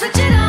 switch it up.